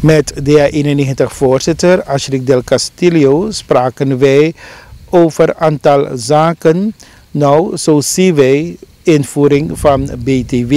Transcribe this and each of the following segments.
Met DA91-voorzitter Ashrik Del Castillo spraken wij over aantal zaken. Nou, zo zien wij invoering van BTW,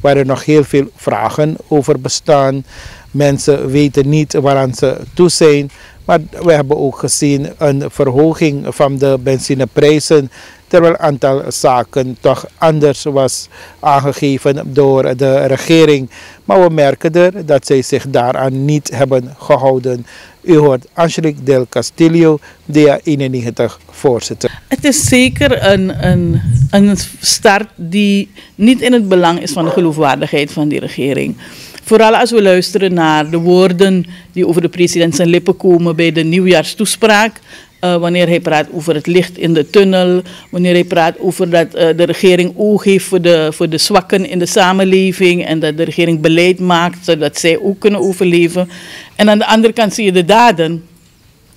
waar er nog heel veel vragen over bestaan. Mensen weten niet waaraan ze toe zijn. Maar we hebben ook gezien een verhoging van de benzineprijzen terwijl een aantal zaken toch anders was aangegeven door de regering. Maar we merken er dat zij zich daaraan niet hebben gehouden. U hoort Angelique Del Castillo, DA91 voorzitter. Het is zeker een, een, een start die niet in het belang is van de geloofwaardigheid van die regering. Vooral als we luisteren naar de woorden die over de president zijn lippen komen bij de nieuwjaarstoespraak. Uh, wanneer hij praat over het licht in de tunnel, wanneer hij praat over dat uh, de regering oog heeft voor de, voor de zwakken in de samenleving en dat de regering beleid maakt zodat zij ook kunnen overleven. En aan de andere kant zie je de daden.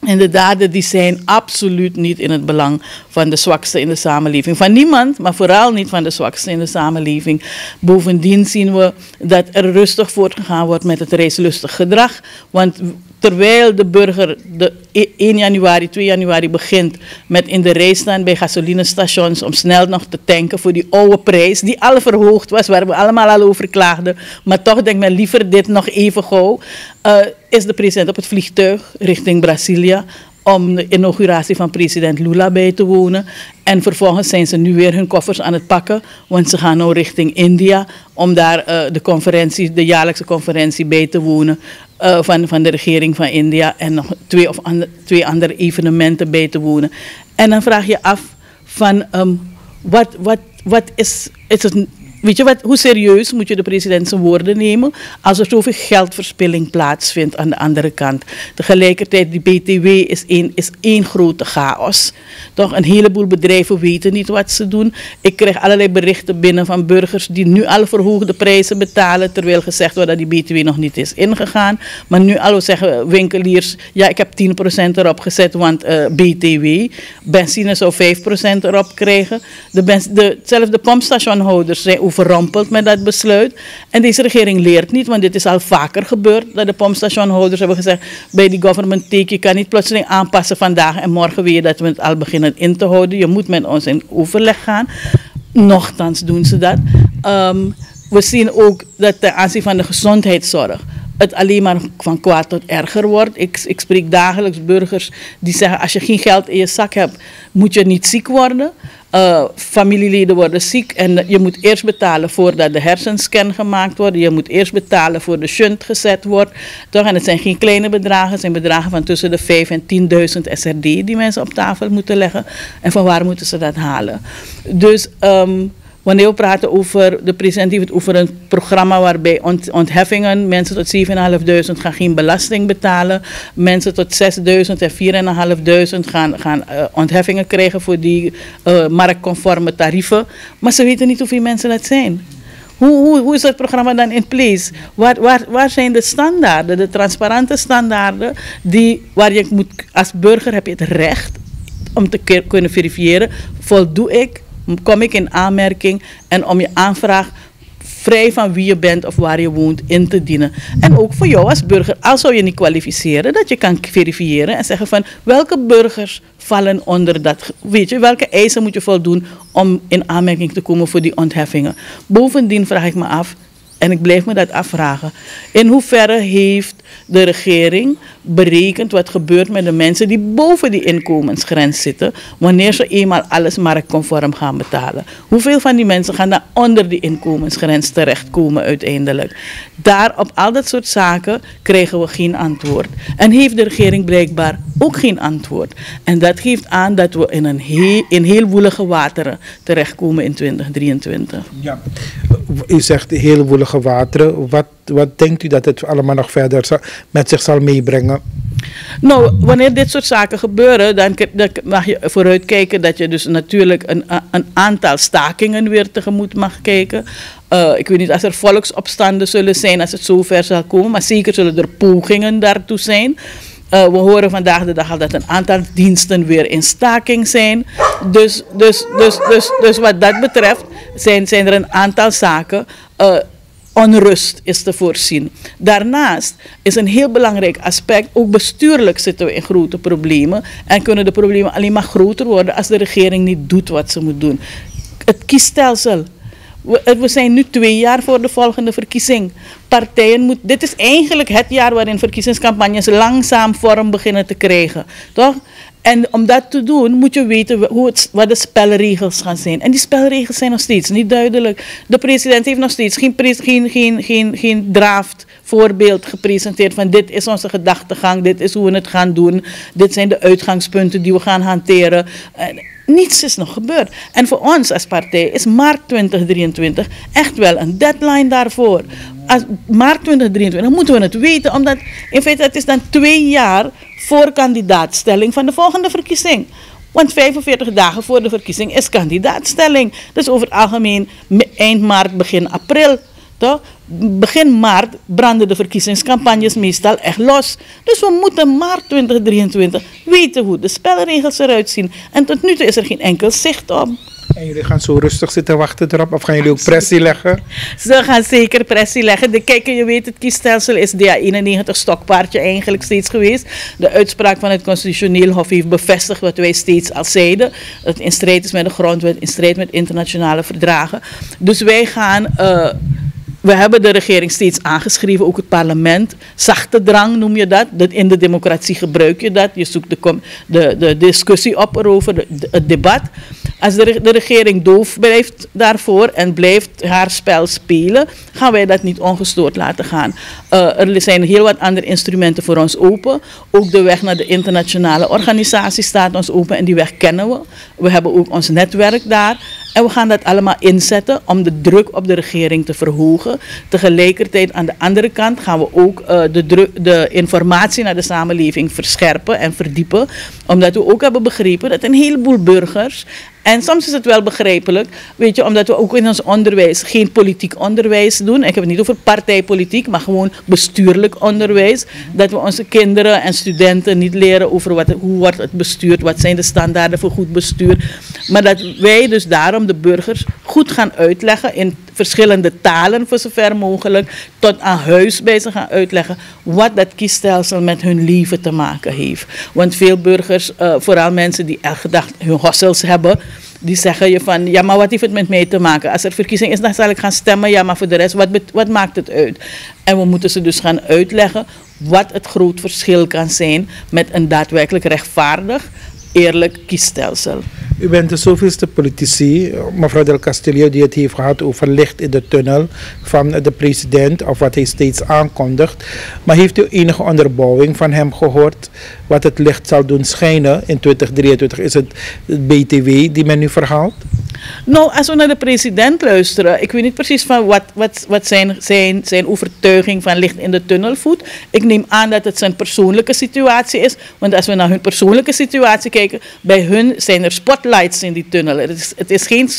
En de daden die zijn absoluut niet in het belang van de zwakste in de samenleving. Van niemand, maar vooral niet van de zwakste in de samenleving. Bovendien zien we dat er rustig voortgegaan wordt met het reislustig gedrag. Want terwijl de burger de 1 e- januari, 2 januari begint met in de rij staan bij gasolinestations om snel nog te tanken voor die oude prijs, die al verhoogd was, waar we allemaal al over klaagden. Maar toch denkt men liever dit nog even gauw. Uh, is de president op het vliegtuig richting Brazilië om de inauguratie van president Lula bij te wonen. En vervolgens zijn ze nu weer hun koffers aan het pakken, want ze gaan nu richting India om daar uh, de conferentie, de jaarlijkse conferentie bij te wonen uh, van, van de regering van India en nog twee of ander, twee andere evenementen bij te wonen. En dan vraag je af van um, wat, wat, wat is, is het Weet je wat, hoe serieus moet je de president zijn woorden nemen als er zoveel geldverspilling plaatsvindt aan de andere kant. Tegelijkertijd, die BTW is één, is één grote chaos. Toch, een heleboel bedrijven weten niet wat ze doen. Ik krijg allerlei berichten binnen van burgers die nu al verhoogde prijzen betalen, terwijl gezegd wordt dat die BTW nog niet is ingegaan. Maar nu al zeggen winkeliers, ja ik heb 10% erop gezet, want eh, BTW. Benzine zou 5% erop krijgen. De, de pompstationhouders zijn overrompeld met dat besluit. En deze regering leert niet, want dit is al vaker gebeurd. Dat de pompstationhouders hebben gezegd, bij die government take, je kan niet plotseling aanpassen vandaag en morgen weer dat we het al beginnen in te houden. Je moet met ons in overleg gaan. Nochtans doen ze dat. Um, we zien ook dat ten aanzien van de gezondheidszorg het alleen maar van kwaad tot erger wordt. Ik, ik spreek dagelijks burgers die zeggen: als je geen geld in je zak hebt, moet je niet ziek worden. Uh, familieleden worden ziek en je moet eerst betalen voordat de hersenscan gemaakt wordt. Je moet eerst betalen voor de shunt gezet wordt. Toch? En het zijn geen kleine bedragen, het zijn bedragen van tussen de 5 en 10.000 SRD die mensen op tafel moeten leggen. En van waar moeten ze dat halen? Dus um, Wanneer we praten over, de president heeft het over een programma waarbij ont, ontheffingen, mensen tot 7.500 gaan geen belasting betalen. Mensen tot 6.000 en 4.500 gaan, gaan uh, ontheffingen krijgen voor die uh, marktconforme tarieven. Maar ze weten niet hoeveel mensen dat zijn. Hoe, hoe, hoe is dat programma dan in place? Waar, waar, waar zijn de standaarden, de transparante standaarden, die, waar je moet, als burger heb je het recht om te kunnen verifiëren, voldoe ik kom ik in aanmerking en om je aanvraag vrij van wie je bent of waar je woont in te dienen. En ook voor jou als burger, als zou je niet kwalificeren, dat je kan verifiëren en zeggen van welke burgers vallen onder dat, weet je, welke eisen moet je voldoen om in aanmerking te komen voor die ontheffingen. Bovendien vraag ik me af, en ik blijf me dat afvragen. In hoeverre heeft de regering berekend wat gebeurt met de mensen die boven die inkomensgrens zitten, wanneer ze eenmaal alles marktconform gaan betalen? Hoeveel van die mensen gaan dan onder die inkomensgrens terechtkomen uiteindelijk? Daar op al dat soort zaken krijgen we geen antwoord. En heeft de regering blijkbaar ook geen antwoord. En dat geeft aan dat we in, een heel, in heel woelige wateren terechtkomen in 2023. Ja, u zegt heel Wat, wat denkt u dat het allemaal nog verder met zich zal meebrengen? Nou, wanneer dit soort zaken gebeuren, dan, mag je vooruitkijken dat je dus natuurlijk een, een aantal stakingen weer tegemoet mag kijken. Uh, ik weet niet als er volksopstanden zullen zijn als het zover zal komen, maar zeker zullen er pogingen daartoe zijn. Uh, we horen vandaag de dag al dat een aantal diensten weer in staking zijn. Dus, dus, dus, dus, dus wat dat betreft zijn, zijn er een aantal zaken. Uh, onrust is te voorzien. Daarnaast is een heel belangrijk aspect, ook bestuurlijk zitten we in grote problemen en kunnen de problemen alleen maar groter worden als de regering niet doet wat ze moet doen. Het kiesstelsel. We, we zijn nu twee jaar voor de volgende verkiezing. Partijen moet, dit is eigenlijk het jaar waarin verkiezingscampagnes langzaam vorm beginnen te krijgen. Toch? En om dat te doen moet je weten hoe het, wat de spelregels gaan zijn. En die spelregels zijn nog steeds niet duidelijk. De president heeft nog steeds geen, geen, geen, geen, geen draft voorbeeld gepresenteerd van dit is onze gedachtegang, dit is hoe we het gaan doen, dit zijn de uitgangspunten die we gaan hanteren. Niets is nog gebeurd. En voor ons als partij is maart 2023 echt wel een deadline daarvoor. Als maart 2023 moeten we het weten, omdat in feite het is dan twee jaar voor kandidaatstelling van de volgende verkiezing. Want 45 dagen voor de verkiezing is kandidaatstelling. Dus over het algemeen eind maart, begin april. Toch? Begin maart branden de verkiezingscampagnes meestal echt los. Dus we moeten maart 2023 weten hoe de spelregels eruit zien. En tot nu toe is er geen enkel zicht op. En jullie gaan zo rustig zitten wachten erop? Of gaan jullie ook pressie leggen? Ze gaan zeker pressie leggen. De, kijk, je weet, het kiesstelsel is DA91 stokpaardje eigenlijk steeds geweest. De uitspraak van het Constitutioneel Hof heeft bevestigd wat wij steeds al zeiden. Dat het in strijd is met de grondwet, in strijd met internationale verdragen. Dus wij gaan... Uh, we hebben de regering steeds aangeschreven, ook het parlement. Zachte drang noem je dat. In de democratie gebruik je dat. Je zoekt de, de, de discussie op erover, het debat. Als de, de regering doof blijft daarvoor en blijft haar spel spelen, gaan wij dat niet ongestoord laten gaan. Uh, er zijn heel wat andere instrumenten voor ons open. Ook de weg naar de internationale organisatie staat ons open en die weg kennen we. We hebben ook ons netwerk daar. En we gaan dat allemaal inzetten om de druk op de regering te verhogen. Tegelijkertijd aan de andere kant gaan we ook uh, de, druk, de informatie naar de samenleving verscherpen en verdiepen. Omdat we ook hebben begrepen dat een heleboel burgers en soms is het wel begrijpelijk, weet je, omdat we ook in ons onderwijs geen politiek onderwijs doen. Ik heb het niet over partijpolitiek, maar gewoon bestuurlijk onderwijs. Dat we onze kinderen en studenten niet leren over wat, hoe wordt het bestuurd, wat zijn de standaarden voor goed bestuur. Maar dat wij dus daarom de burgers goed gaan uitleggen in verschillende talen voor zover mogelijk, tot aan huis bij ze gaan uitleggen wat dat kiesstelsel met hun leven te maken heeft. Want veel burgers, uh, vooral mensen die elke dag hun hossels hebben, die zeggen je van, ja maar wat heeft het met mij te maken? Als er verkiezing is, dan zal ik gaan stemmen, ja maar voor de rest, wat, wat maakt het uit? En we moeten ze dus gaan uitleggen wat het groot verschil kan zijn met een daadwerkelijk rechtvaardig, eerlijk kiesstelsel. U bent de zoveelste politici, mevrouw Del Castillo, die het heeft gehad over licht in de tunnel van de president, of wat hij steeds aankondigt. Maar heeft u enige onderbouwing van hem gehoord wat het licht zal doen schijnen in 2023? Is het BTW die men nu verhaalt? Nou, als we naar de president luisteren, ik weet niet precies van wat, wat, wat zijn, zijn, zijn overtuiging van licht in de tunnel voedt. Ik neem aan dat het zijn persoonlijke situatie is. Want als we naar hun persoonlijke situatie kijken, bij hun zijn er spotlights in die tunnel. Het is, het is geen,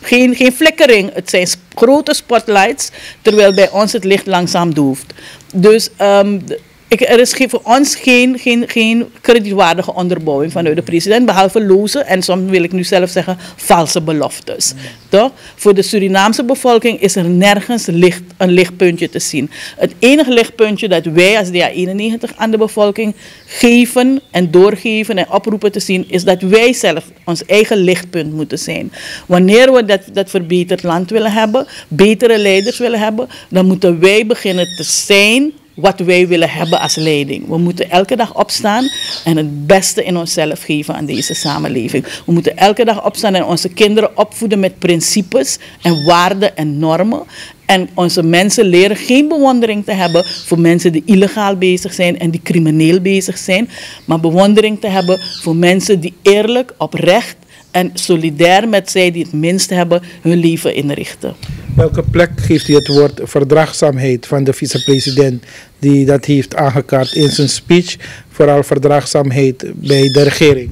geen, geen flikkering, het zijn grote spotlights, terwijl bij ons het licht langzaam dooft. Dus um, ik, er is voor ons geen, geen, geen kredietwaardige onderbouwing vanuit de president, behalve loze en soms wil ik nu zelf zeggen valse beloftes. Toch? Voor de Surinaamse bevolking is er nergens licht, een lichtpuntje te zien. Het enige lichtpuntje dat wij als DA91 aan de bevolking geven en doorgeven en oproepen te zien, is dat wij zelf ons eigen lichtpunt moeten zijn. Wanneer we dat, dat verbeterd land willen hebben, betere leiders willen hebben, dan moeten wij beginnen te zijn wat wij willen hebben als leiding. We moeten elke dag opstaan en het beste in onszelf geven aan deze samenleving. We moeten elke dag opstaan en onze kinderen opvoeden met principes en waarden en normen. En onze mensen leren geen bewondering te hebben voor mensen die illegaal bezig zijn en die crimineel bezig zijn. Maar bewondering te hebben voor mensen die eerlijk, oprecht en solidair met zij die het minst hebben hun leven inrichten. Welke plek geeft u het woord verdraagzaamheid van de vicepresident die dat heeft aangekaart in zijn speech? Vooral verdraagzaamheid bij de regering.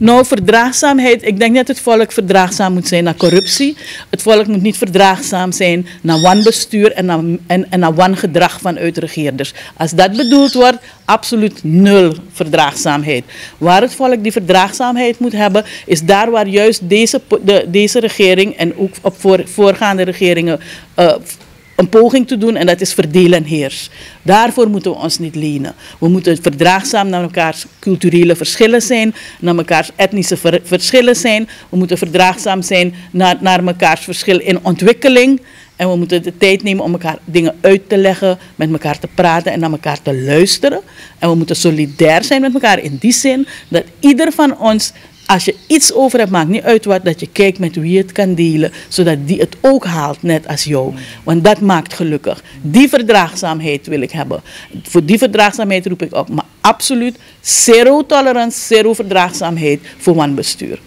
Nou, verdraagzaamheid. Ik denk dat het volk verdraagzaam moet zijn naar corruptie. Het volk moet niet verdraagzaam zijn naar wanbestuur en naar, en, en naar wangedrag vanuit regeerders. Als dat bedoeld wordt, absoluut nul verdraagzaamheid. Waar het volk die verdraagzaamheid moet hebben, is daar waar juist deze, de, deze regering en ook op voor, voorgaande regeringen. Uh, een poging te doen en dat is verdelen en heers. Daarvoor moeten we ons niet lenen. We moeten verdraagzaam naar elkaars culturele verschillen zijn, naar elkaars etnische verschillen zijn. We moeten verdraagzaam zijn naar, naar elkaars verschil in ontwikkeling. En we moeten de tijd nemen om elkaar dingen uit te leggen, met elkaar te praten en naar elkaar te luisteren. En we moeten solidair zijn met elkaar in die zin dat ieder van ons als je iets over hebt, maakt niet uit wat, dat je kijkt met wie je het kan delen, zodat die het ook haalt, net als jou. Want dat maakt gelukkig. Die verdraagzaamheid wil ik hebben. Voor die verdraagzaamheid roep ik op. Maar absoluut zero tolerance, zero verdraagzaamheid voor wanbestuur.